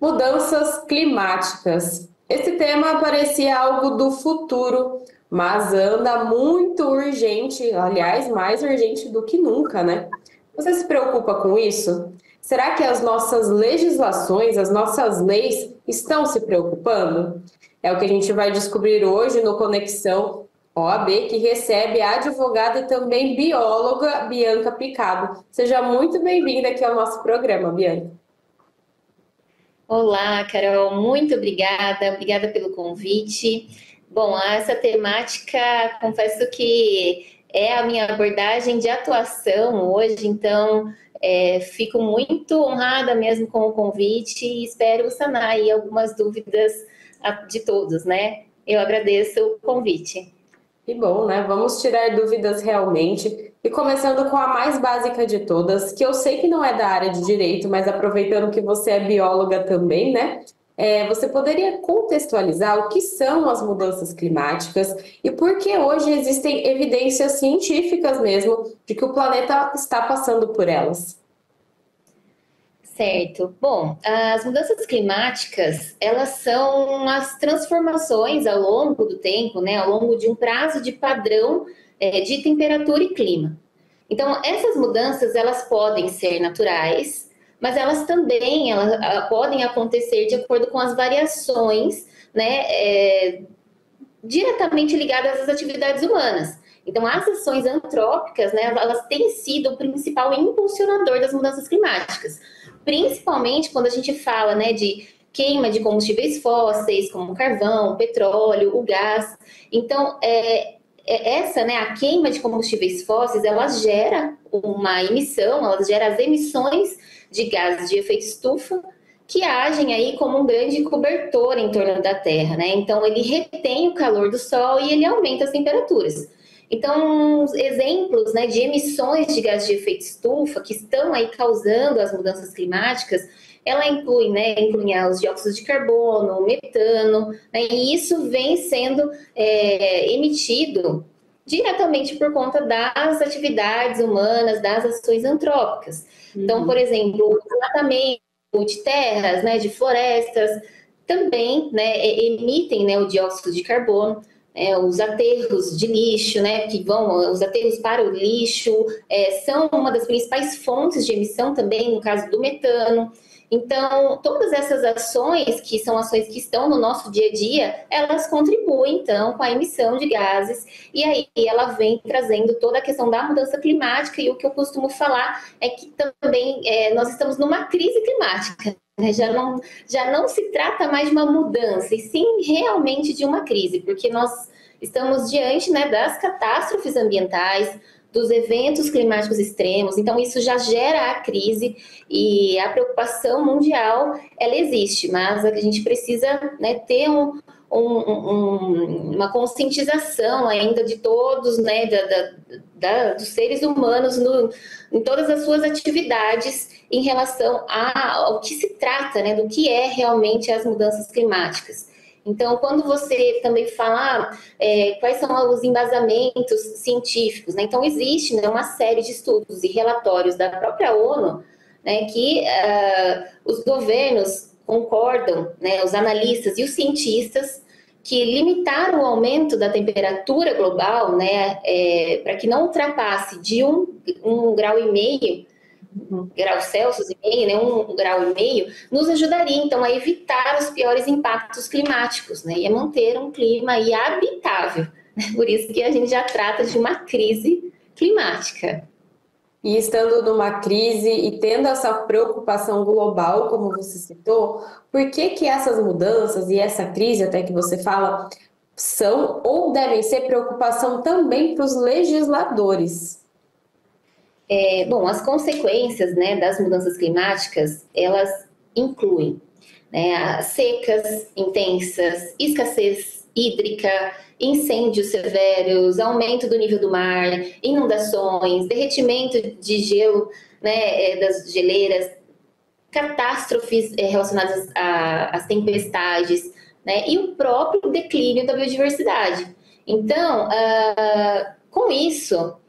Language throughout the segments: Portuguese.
Mudanças climáticas. Esse tema parecia algo do futuro, mas anda muito urgente, aliás, mais urgente do que nunca, né? Você se preocupa com isso? Será que as nossas legislações, as nossas leis estão se preocupando? É o que a gente vai descobrir hoje no Conexão OAB, que recebe a advogada e também bióloga Bianca Picado. Seja muito bem-vinda aqui ao nosso programa, Bianca. Olá, Carol, muito obrigada, obrigada pelo convite. Bom, essa temática, confesso que é a minha abordagem de atuação hoje, então é, fico muito honrada mesmo com o convite e espero sanar aí algumas dúvidas de todos, né? Eu agradeço o convite. Que bom, né? Vamos tirar dúvidas realmente. E começando com a mais básica de todas, que eu sei que não é da área de direito, mas aproveitando que você é bióloga também, né? É, você poderia contextualizar o que são as mudanças climáticas e por que hoje existem evidências científicas mesmo de que o planeta está passando por elas? Certo. Bom, as mudanças climáticas, elas são as transformações ao longo do tempo, né, ao longo de um prazo de padrão é, de temperatura e clima. Então, essas mudanças, elas podem ser naturais, mas elas também elas, podem acontecer de acordo com as variações, né, é, diretamente ligadas às atividades humanas. Então, as ações antrópicas, né, elas têm sido o principal impulsionador das mudanças climáticas principalmente quando a gente fala né, de queima de combustíveis fósseis, como carvão, petróleo, o gás. Então, é essa, né, a queima de combustíveis fósseis, ela gera uma emissão, ela gera as emissões de gases de efeito estufa, que agem aí como um grande cobertor em torno da Terra, né? Então, ele retém o calor do Sol e ele aumenta as temperaturas. Então, exemplos né, de emissões de gás de efeito estufa que estão aí causando as mudanças climáticas, ela inclui, né, inclui os dióxidos de carbono, o metano, né, e isso vem sendo é, emitido diretamente por conta das atividades humanas, das ações antrópicas. Então, uhum. Então, por exemplo, o desmatamento de terras, né, de florestas, também né, emitem né, o dióxido de carbono é, os aterros de lixo, né, que vão, os aterros para o lixo, é, são uma das principais fontes de emissão também, no caso do metano. Então, todas essas ações, que são ações que estão no nosso dia a dia, elas contribuem, então, com a emissão de gases, e aí ela vem trazendo toda a questão da mudança climática, e o que eu costumo falar é que também é, nós estamos numa crise climática, né? Já não, já não se trata mais de uma mudança, e sim realmente de uma crise, porque nós estamos diante né, das catástrofes ambientais, dos eventos climáticos extremos, então isso já gera a crise e a preocupação mundial ela existe, mas a gente precisa né, ter um, um, um, uma conscientização ainda de todos, né, da, da, da, dos seres humanos no, em todas as suas atividades em relação a, ao que se trata, né, do que é realmente as mudanças climáticas. Então, quando você também fala é, quais são os embasamentos científicos, né? então existe né, uma série de estudos e relatórios da própria ONU né, que uh, os governos concordam, né, os analistas e os cientistas, que limitar o aumento da temperatura global, né, é, para que não ultrapasse de um, um grau e meio, grau Celsius e meio, né, um grau e meio, nos ajudaria então a evitar os piores impactos climáticos, né, e a manter um clima aí habitável. Por isso que a gente já trata de uma crise climática. E estando numa crise e tendo essa preocupação global, como você citou, por que que essas mudanças e essa crise, até que você fala, são ou devem ser preocupação também para os legisladores? É, bom, as consequências né, das mudanças climáticas, elas incluem né, secas intensas, escassez hídrica, incêndios severos, aumento do nível do mar, inundações, derretimento de gelo né, é, das geleiras, catástrofes é, relacionadas às tempestades, né, e o próprio declínio da biodiversidade. Então, uh, com isso,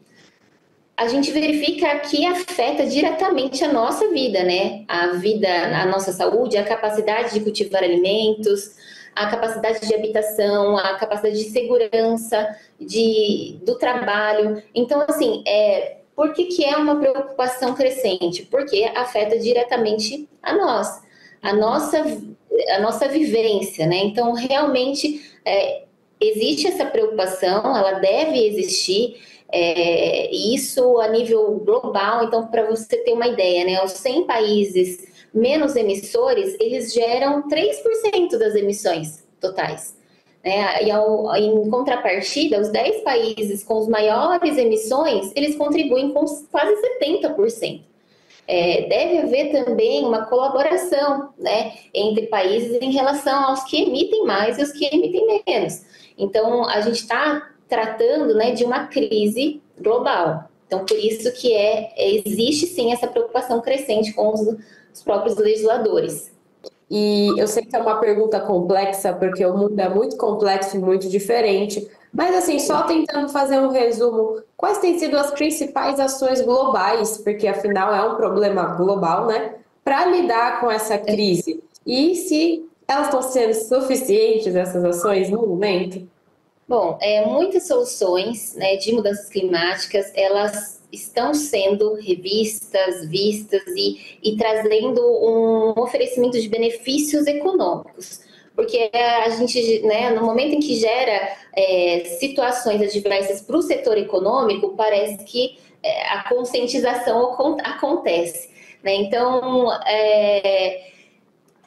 a gente verifica que afeta diretamente a nossa vida, né? A vida, a nossa saúde, a capacidade de cultivar alimentos, a capacidade de habitação, a capacidade de segurança, de, do trabalho. Então, assim, é, por que, que é uma preocupação crescente? Porque afeta diretamente a nós, a nossa, a nossa vivência, né? Então, realmente, é, existe essa preocupação, ela deve existir, é, isso a nível global. Então, para você ter uma ideia, né? Os 100 países menos emissores, eles geram 3% das emissões totais. Né? E ao, em contrapartida, os 10 países com as maiores emissões, eles contribuem com quase 70%. É, deve haver também uma colaboração né, entre países em relação aos que emitem mais e os que emitem menos. Então, a gente está tratando né, de uma crise global. Então, por isso que é, existe sim essa preocupação crescente com os, os próprios legisladores. E eu sei que é uma pergunta complexa, porque o mundo é muito complexo e muito diferente. Mas, assim, só tentando fazer um resumo, quais têm sido as principais ações globais, porque afinal é um problema global, né, para lidar com essa crise? E se elas estão sendo suficientes, essas ações, no momento? Bom, é, muitas soluções né, de mudanças climáticas, elas estão sendo revistas, vistas e, e trazendo um oferecimento de benefícios econômicos porque a gente, né, no momento em que gera é, situações adversas para o setor econômico, parece que é, a conscientização acontece. Né? Então, é,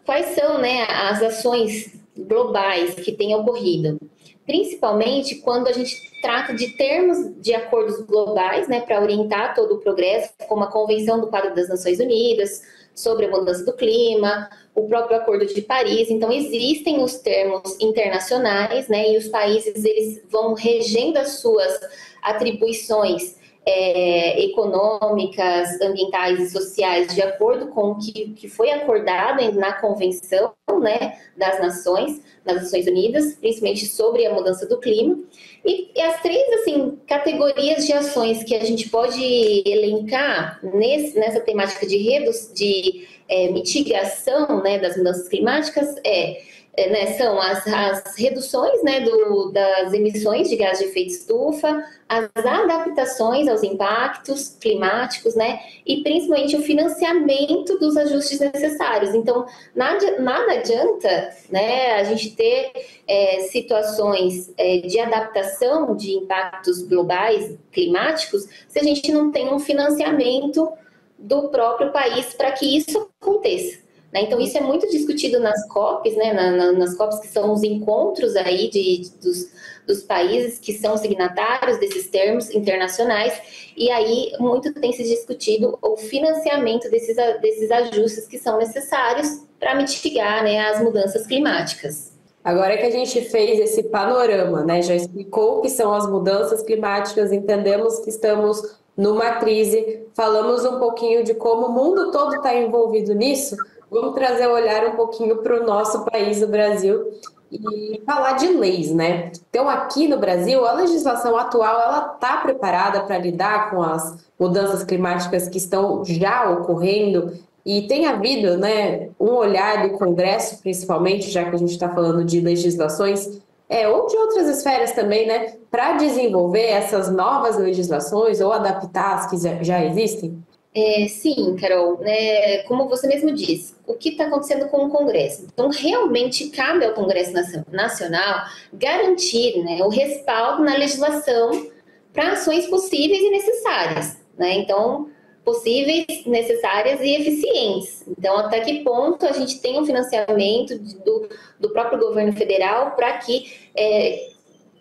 quais são né, as ações globais que têm ocorrido? Principalmente quando a gente trata de termos de acordos globais, né, para orientar todo o progresso, como a Convenção do Quadro das Nações Unidas sobre a mudança do clima, o próprio Acordo de Paris. Então existem os termos internacionais, né, e os países eles vão regendo as suas atribuições é, econômicas, ambientais e sociais de acordo com o que, que foi acordado na Convenção né, das Nações, das Nações Unidas, principalmente sobre a mudança do clima. E, e, as três assim, categorias de ações que a gente pode elencar nesse, nessa temática de, reduz, de é, mitigação né, das mudanças climáticas é, né, são as, as reduções né, do, das emissões de gás de efeito estufa, as adaptações aos impactos climáticos, né, e principalmente o financiamento dos ajustes necessários. Então, nada, nada adianta né, a gente ter é, situações é, de adaptação de impactos globais climáticos se a gente não tem um financiamento do próprio país para que isso aconteça. Né? Então, isso é muito discutido nas COPs, né? Na, na, nas COPs que são os encontros aí de, dos, dos países que são signatários desses termos internacionais, e aí muito tem se discutido o financiamento desses, desses ajustes que são necessários para mitigar né, as mudanças climáticas. Agora que a gente fez esse panorama, né, já explicou o que são as mudanças climáticas, entendemos que estamos numa crise, falamos um pouquinho de como o mundo todo está envolvido nisso, Vamos trazer o olhar um pouquinho para o nosso país, o Brasil, e falar de leis, né? Então, aqui no Brasil, a legislação atual ela está preparada para lidar com as mudanças climáticas que estão já ocorrendo e tem havido, né, um olhar do Congresso, principalmente, já que a gente está falando de legislações, é, ou de outras esferas também, né, para desenvolver essas novas legislações ou adaptar as que já existem? É, sim, Carol, né, como você mesmo disse, o que está acontecendo com o Congresso? Então, realmente cabe ao Congresso Nacional garantir né, o respaldo na legislação para ações possíveis e necessárias. Né? Então, possíveis, necessárias e eficientes. Então, até que ponto a gente tem um financiamento do, do próprio governo federal para que, é,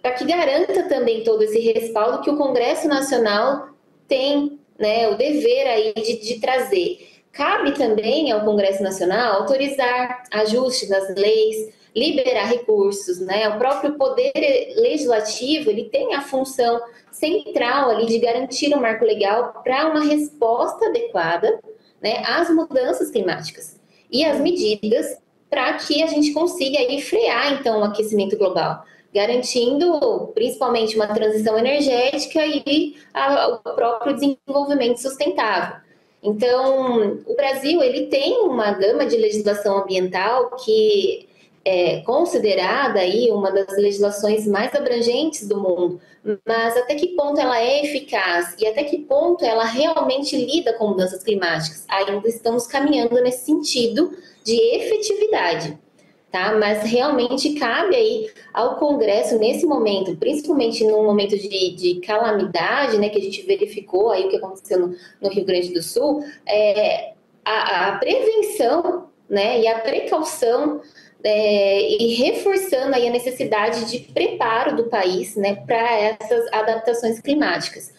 para que garanta também todo esse respaldo que o Congresso Nacional tem né, o dever aí de, de trazer. Cabe também ao Congresso Nacional autorizar ajustes nas leis, liberar recursos, né? O próprio poder legislativo, ele tem a função central ali de garantir um marco legal para uma resposta adequada, né, às mudanças climáticas e as medidas para que a gente consiga aí frear então o aquecimento global. Garantindo principalmente uma transição energética e a, o próprio desenvolvimento sustentável. Então, o Brasil ele tem uma gama de legislação ambiental que é considerada aí uma das legislações mais abrangentes do mundo, mas até que ponto ela é eficaz e até que ponto ela realmente lida com mudanças climáticas? Ainda estamos caminhando nesse sentido de efetividade tá? Mas realmente cabe aí ao Congresso nesse momento, principalmente num momento de, de calamidade, né, que a gente verificou aí o que aconteceu no, no Rio Grande do Sul, é, a, a prevenção, né, e a precaução é, e reforçando aí a necessidade de preparo do país, né, para essas adaptações climáticas.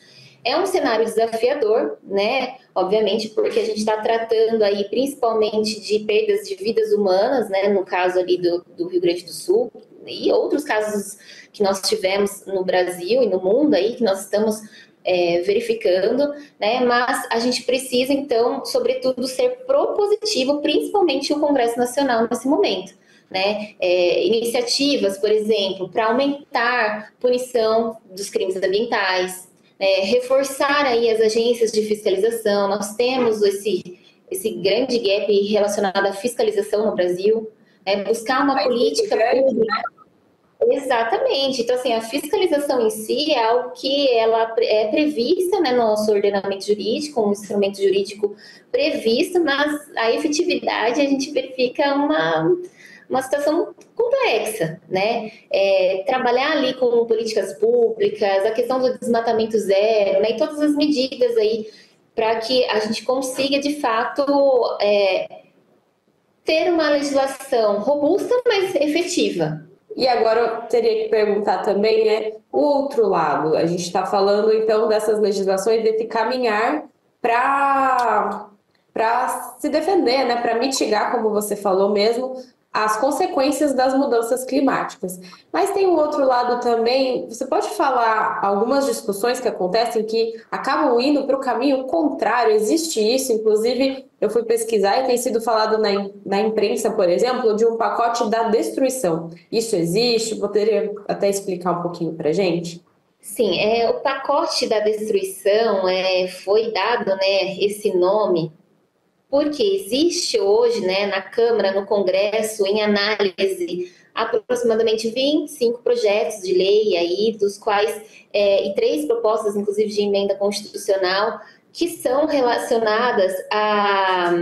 É um cenário desafiador, né? Obviamente, porque a gente está tratando aí principalmente de perdas de vidas humanas, né? No caso ali do, do Rio Grande do Sul e outros casos que nós tivemos no Brasil e no mundo aí que nós estamos é, verificando, né? Mas a gente precisa então, sobretudo, ser propositivo, principalmente o Congresso Nacional nesse momento. Né? É, iniciativas, por exemplo, para aumentar punição dos crimes ambientais, é, reforçar aí as agências de fiscalização. Nós temos esse, esse grande gap relacionado à fiscalização no Brasil, é, buscar uma política pública. Né? Exatamente. Então, assim, a fiscalização em si é algo que ela é prevista né, no nosso ordenamento jurídico, um instrumento jurídico previsto, mas a efetividade a gente verifica uma uma situação complexa, né? É, trabalhar ali com políticas públicas, a questão do desmatamento zero, né? E todas as medidas aí para que a gente consiga, de fato, é, ter uma legislação robusta, mas efetiva. E agora eu teria que perguntar também, né, o outro lado. A gente está falando, então, dessas legislações, desse caminhar para para se defender, né, para mitigar, como você falou mesmo, as consequências das mudanças climáticas. Mas tem um outro lado também, você pode falar algumas discussões que acontecem que acabam indo para o caminho contrário, existe isso, inclusive eu fui pesquisar e tem sido falado na, na imprensa, por exemplo, de um pacote da destruição. Isso existe? Poderia até explicar um pouquinho para gente? Sim, é, o pacote da destruição é, foi dado né, esse nome porque existe hoje, né, na Câmara, no Congresso, em análise, aproximadamente 25 projetos de lei aí, dos quais, é, e três propostas, inclusive, de emenda constitucional, que são relacionadas à,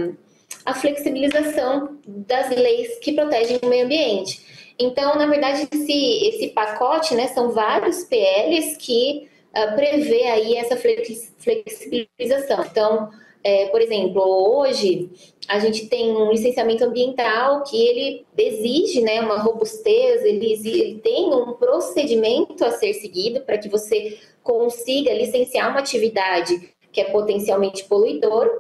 à flexibilização das leis que protegem o meio ambiente. Então, na verdade, esse, esse pacote, né, são vários PLs que uh, prevê aí essa flexibilização. Então, é, por exemplo, hoje a gente tem um licenciamento ambiental que ele exige né, uma robustez, ele, ele tem um procedimento a ser seguido para que você consiga licenciar uma atividade que é potencialmente poluidora.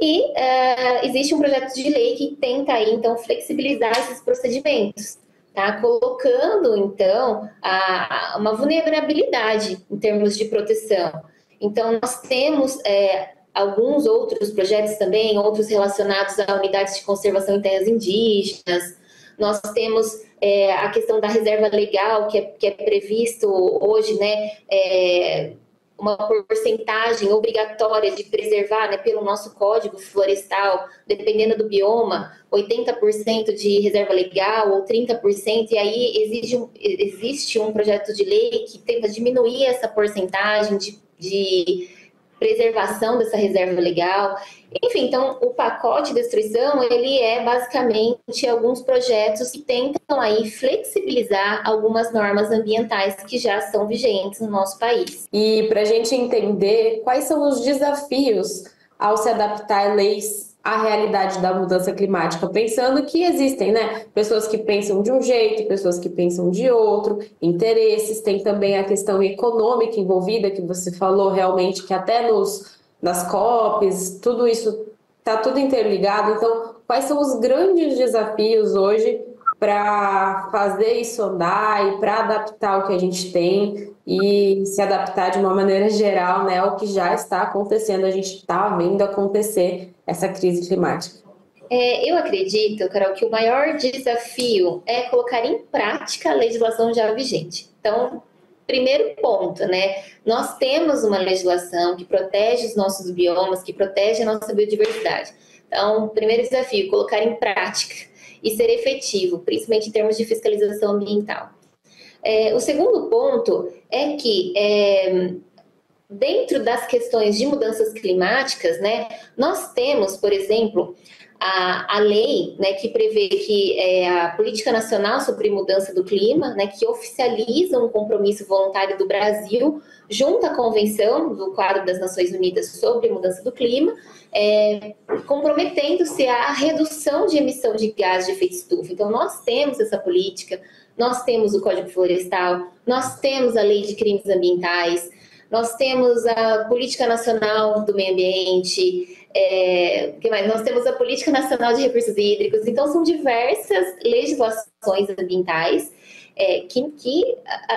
E uh, existe um projeto de lei que tenta aí, então, flexibilizar esses procedimentos, tá? Colocando, então, a, a uma vulnerabilidade em termos de proteção. Então, nós temos é, alguns outros projetos também, outros relacionados a unidades de conservação em terras indígenas. Nós temos é, a questão da reserva legal, que é, que é previsto hoje, né, é, uma porcentagem obrigatória de preservar, né, pelo nosso código florestal, dependendo do bioma, 80% de reserva legal ou 30%, e aí exige, existe um projeto de lei que tenta diminuir essa porcentagem de, de preservação dessa reserva legal. Enfim, então o pacote de destruição ele é basicamente alguns projetos que tentam aí flexibilizar algumas normas ambientais que já são vigentes no nosso país. E para a gente entender quais são os desafios ao se adaptar a leis a realidade da mudança climática, pensando que existem, né, pessoas que pensam de um jeito, pessoas que pensam de outro, interesses, tem também a questão econômica envolvida que você falou realmente que até nos nas COPs, tudo isso está tudo interligado. Então, quais são os grandes desafios hoje para fazer isso andar e para adaptar o que a gente tem e se adaptar de uma maneira geral né, ao que já está acontecendo, a gente está vendo acontecer essa crise climática. É, eu acredito, Carol, que o maior desafio é colocar em prática a legislação já vigente. Então, primeiro ponto, né? Nós temos uma legislação que protege os nossos biomas, que protege a nossa biodiversidade. Então, primeiro desafio, colocar em prática e ser efetivo, principalmente em termos de fiscalização ambiental. É, o segundo ponto é que é, dentro das questões de mudanças climáticas, né, nós temos, por exemplo, a, a lei né, que prevê que é a Política Nacional sobre Mudança do Clima, né, que oficializa um compromisso voluntário do Brasil junto à Convenção do Quadro das Nações Unidas sobre Mudança do Clima, é, comprometendo-se à redução de emissão de gás de efeito estufa. Então, nós temos essa política, nós temos o Código Florestal, nós temos a Lei de Crimes Ambientais, nós temos a Política Nacional do Meio Ambiente, é, que mais? Nós temos a Política Nacional de Recursos Hídricos, então são diversas legislações ambientais é, que, que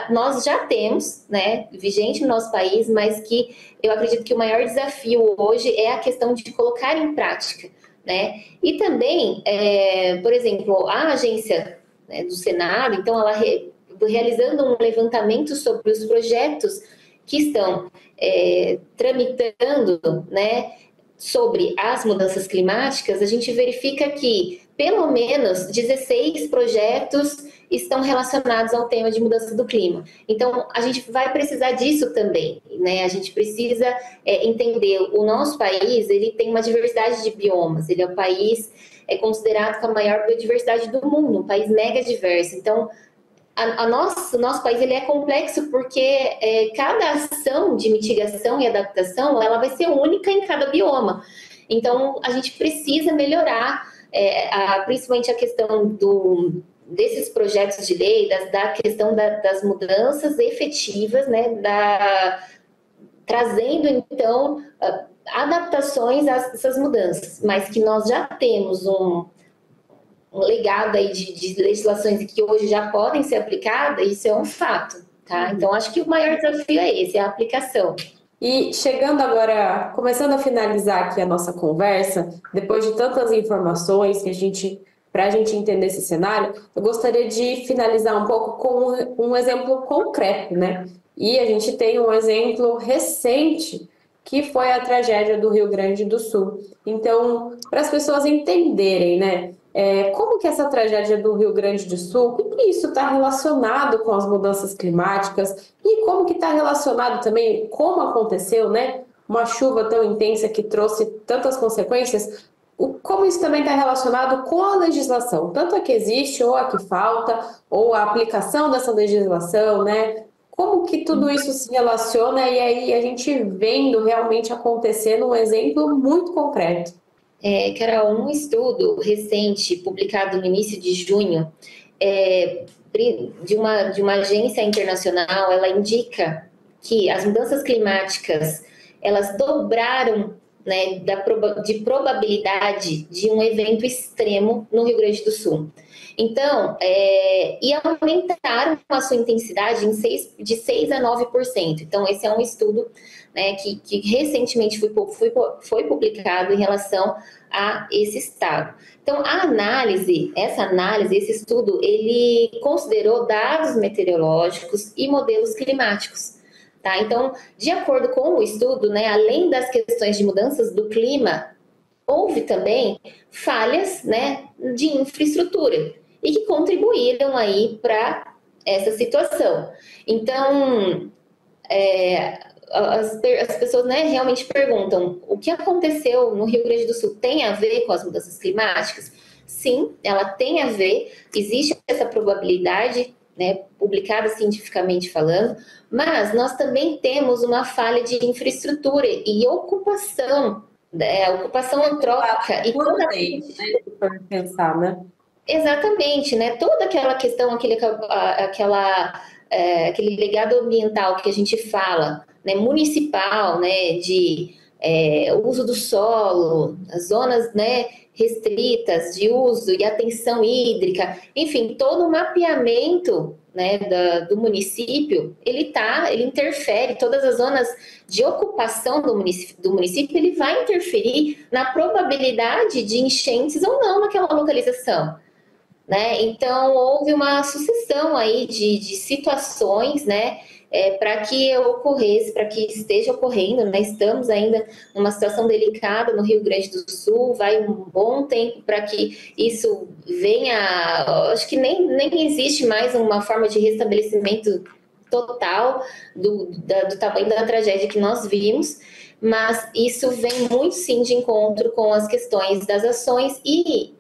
nós já temos, né, vigente no nosso país, mas que eu acredito que o maior desafio hoje é a questão de colocar em prática, né? E também, é, por exemplo, a agência né, do Senado, então ela re, realizando um levantamento sobre os projetos que estão é, tramitando, né, sobre as mudanças climáticas, a gente verifica que pelo menos 16 projetos estão relacionados ao tema de mudança do clima. Então, a gente vai precisar disso também, né? A gente precisa é, entender o nosso país, ele tem uma diversidade de biomas, ele é o país é considerado com a maior biodiversidade do mundo, um país mega diverso. Então, a, a nosso, nosso país ele é complexo porque é, cada ação de mitigação e adaptação ela vai ser única em cada bioma. Então, a gente precisa melhorar, é, a, principalmente a questão do, desses projetos de lei, das, da questão da, das mudanças efetivas, né, da, trazendo, então, adaptações a essas mudanças, mas que nós já temos um, um legado aí de, de legislações que hoje já podem ser aplicadas, isso é um fato, tá? Uhum. Então, acho que o maior desafio é esse, é a aplicação. E chegando agora, começando a finalizar aqui a nossa conversa, depois de tantas informações que a gente, para a gente entender esse cenário, eu gostaria de finalizar um pouco com um exemplo concreto, né? E a gente tem um exemplo recente que foi a tragédia do Rio Grande do Sul. Então, para as pessoas entenderem, né, é, como que essa tragédia do Rio Grande do Sul, como que isso está relacionado com as mudanças climáticas e como que está relacionado também, como aconteceu, né, uma chuva tão intensa que trouxe tantas consequências, o, como isso também está relacionado com a legislação, tanto a que existe ou a que falta, ou a aplicação dessa legislação, né? Como que tudo isso se relaciona e aí a gente vendo realmente acontecendo um exemplo muito concreto? É, Carol, um estudo recente publicado no início de junho é, de, uma, de uma agência internacional, ela indica que as mudanças climáticas elas dobraram né, da, de probabilidade de um evento extremo no Rio Grande do Sul. Então, é, e aumentaram a sua intensidade em seis, de 6 a 9%. Então, esse é um estudo né, que, que, recentemente foi, foi, foi publicado em relação a esse estado. Então, a análise, essa análise, esse estudo, ele considerou dados meteorológicos e modelos climáticos. Tá? Então, de acordo com o estudo, né, além das questões de mudanças do clima, houve também falhas né, de infraestrutura e que contribuíram aí para essa situação. Então, é, as, as, pessoas né, realmente perguntam o que aconteceu no Rio Grande do Sul tem a ver com as mudanças climáticas? Sim, ela tem a ver, existe essa probabilidade, né, publicada cientificamente falando, mas nós também temos uma falha de infraestrutura e ocupação, né, ocupação antrópica. E toda... né, pensar, né? Exatamente, né? Toda aquela questão, aquele, aquela, é, aquele legado ambiental que a gente fala, né, municipal, né, de é, uso do solo, as zonas, né, restritas de uso e atenção hídrica, enfim, todo o mapeamento né, da, do município, ele tá, ele interfere, todas as zonas de ocupação do município, do município, ele vai interferir na probabilidade de enchentes ou não naquela localização. Né? Então, houve uma sucessão aí de, de situações, né, é, para que ocorresse, para que esteja ocorrendo, né? Estamos ainda numa situação delicada no Rio Grande do Sul, vai um bom tempo para que isso venha. Acho que nem, nem existe mais uma forma de restabelecimento total do, da, do tamanho da tragédia que nós vimos, mas isso vem muito sim de encontro com as questões das ações e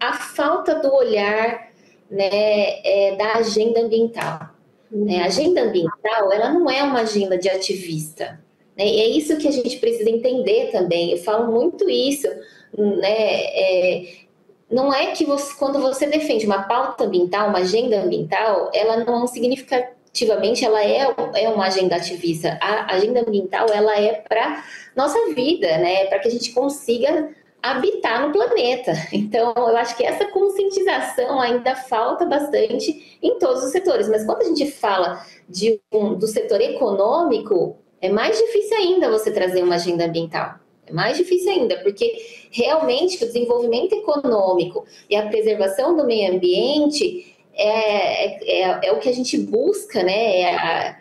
a falta do olhar né, é, da agenda ambiental. Né? A agenda ambiental, ela não é uma agenda de ativista. Né? E é isso que a gente precisa entender também. Eu falo muito isso, né? É, não é que você, quando você defende uma pauta ambiental, uma agenda ambiental, ela não significativamente ela é, é uma agenda ativista. A agenda ambiental ela é para nossa vida, né? Para que a gente consiga habitar no planeta. Então, eu acho que essa conscientização ainda falta bastante em todos os setores. Mas quando a gente fala de um, do setor econômico, é mais difícil ainda você trazer uma agenda ambiental. É mais difícil ainda, porque realmente o desenvolvimento econômico e a preservação do meio ambiente é, é, é o que a gente busca, né? É a,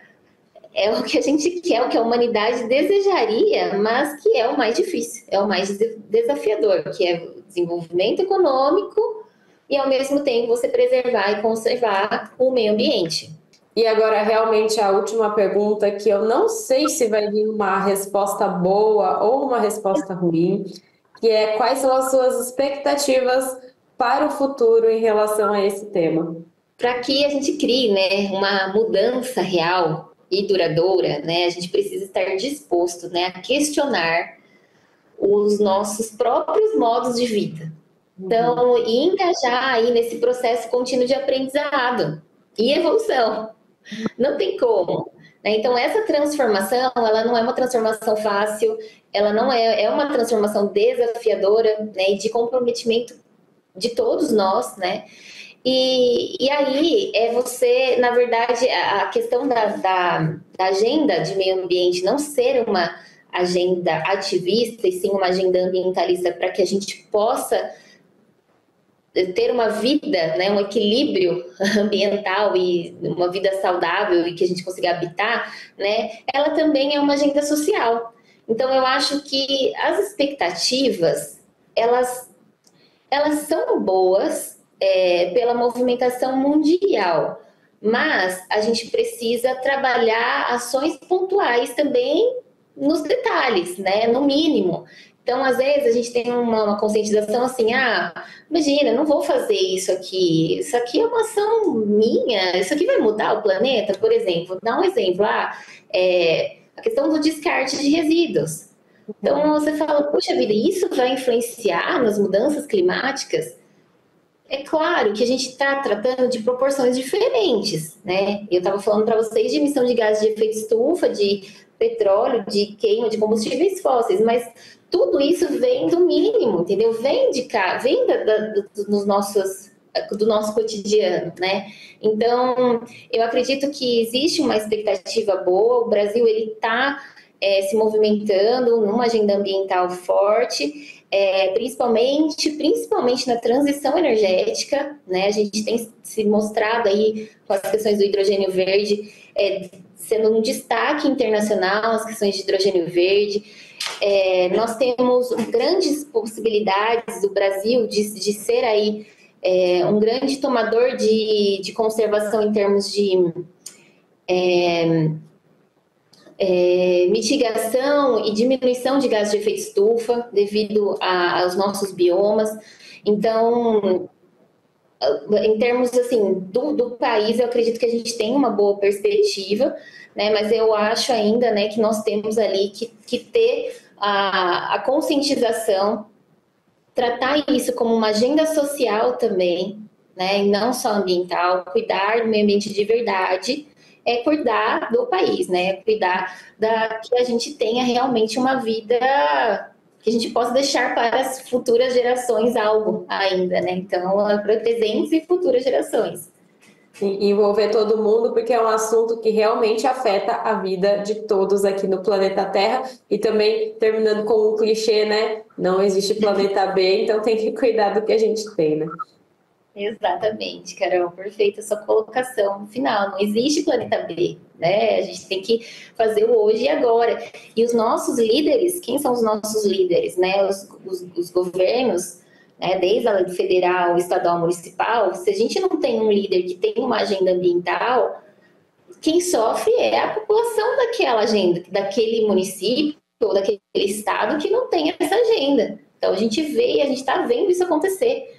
é o que a gente quer, o que a humanidade desejaria, mas que é o mais difícil, é o mais desafiador, que é o desenvolvimento econômico e ao mesmo tempo você preservar e conservar o meio ambiente. E agora, realmente, a última pergunta, que eu não sei se vai vir uma resposta boa ou uma resposta ruim, que é quais são as suas expectativas para o futuro em relação a esse tema? Para que a gente crie né, uma mudança real e duradoura, né, a gente precisa estar disposto né, a questionar os nossos próprios modos de vida. Então, e engajar aí nesse processo contínuo de aprendizado e evolução. Não tem como. Né? Então, essa transformação, ela não é uma transformação fácil, ela não é, é uma transformação desafiadora né, e de comprometimento de todos nós, né? E, e aí é você, na verdade, a questão da, da, da agenda de meio ambiente não ser uma agenda ativista e sim uma agenda ambientalista para que a gente possa ter uma vida, né, um equilíbrio ambiental e uma vida saudável e que a gente consiga habitar, né, ela também é uma agenda social. Então eu acho que as expectativas elas elas são boas, é, pela movimentação mundial. Mas a gente precisa trabalhar ações pontuais também nos detalhes, né? No mínimo. Então, às vezes, a gente tem uma, uma, conscientização assim, ah, imagina, não vou fazer isso aqui, isso aqui é uma ação minha, isso aqui vai mudar o planeta, por exemplo. Dar um exemplo, ah, é, a questão do descarte de resíduos. Então, você fala, puxa vida, isso vai influenciar nas mudanças climáticas? É claro que a gente está tratando de proporções diferentes, né? Eu estava falando para vocês de emissão de gases de efeito estufa, de petróleo, de queima de combustíveis fósseis, mas tudo isso vem do mínimo, entendeu? Vem de cá, vem da, da, dos nossos do nosso cotidiano, né? Então, eu acredito que existe uma expectativa boa. O Brasil ele está é, se movimentando numa agenda ambiental forte é, principalmente, principalmente na transição energética, né? A gente tem se mostrado aí com as questões do hidrogênio verde é, sendo um destaque internacional as questões de hidrogênio verde. É, nós temos grandes possibilidades do Brasil de, de ser aí é, um grande tomador de, de conservação em termos de é, mitigação e diminuição de gases de efeito estufa devido a, aos nossos biomas. Então, em termos assim do, do, país, eu acredito que a gente tem uma boa perspectiva, né? Mas eu acho ainda, né, que nós temos ali que, que ter a, a conscientização, tratar isso como uma agenda social também, né? E não só ambiental, cuidar do meio ambiente de verdade é cuidar do país, né? Cuidar da que a gente tenha realmente uma vida que a gente possa deixar para as futuras gerações algo ainda, né? Então, para presentes e futuras gerações. Envolver todo mundo, porque é um assunto que realmente afeta a vida de todos aqui no planeta Terra. E também, terminando com um clichê, né? Não existe planeta B, então tem que cuidar do que a gente tem, né? Exatamente, Carol, perfeita sua colocação final. Não existe planeta B, né? A gente tem que fazer o hoje e agora. E os nossos líderes, quem são os nossos líderes, né? Os, os, os governos, né? desde a lei federal, estadual, municipal. Se a gente não tem um líder que tem uma agenda ambiental, quem sofre é a população daquela agenda, daquele município ou daquele estado que não tem essa agenda. Então a gente vê, a gente está vendo isso acontecer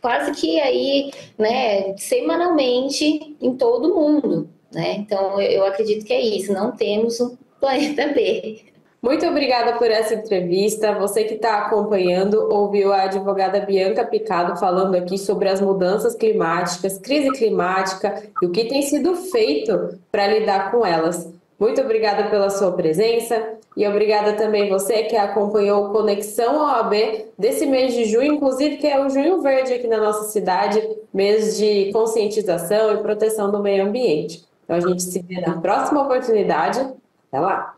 quase que aí, né, semanalmente em todo mundo, né? Então eu acredito que é isso, não temos um planeta B. Muito obrigada por essa entrevista. Você que está acompanhando ouviu a advogada Bianca Picado falando aqui sobre as mudanças climáticas, crise climática e o que tem sido feito para lidar com elas. Muito obrigada pela sua presença e obrigada também você que acompanhou Conexão OAB desse mês de junho, inclusive que é o Junho Verde aqui na nossa cidade, mês de conscientização e proteção do meio ambiente. Então a gente se vê na próxima oportunidade. Até lá!